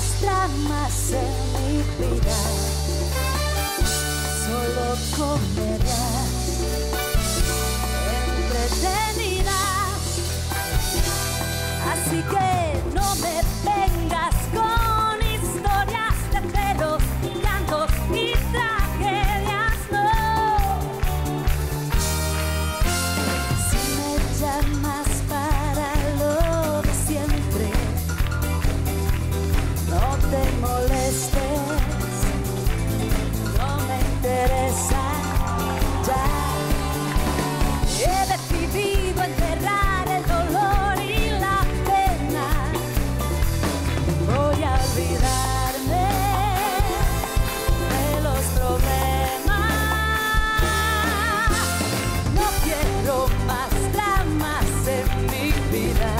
las tramas de mi vida. Solo comedias entretenidas. Así que comedia,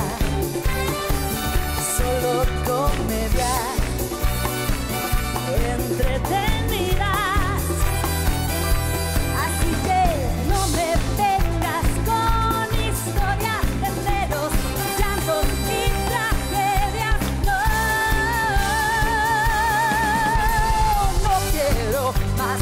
solo comedia, entretenidas. Así que no me vengas con historias de ceros, llantos y tragedias. No, no quiero más.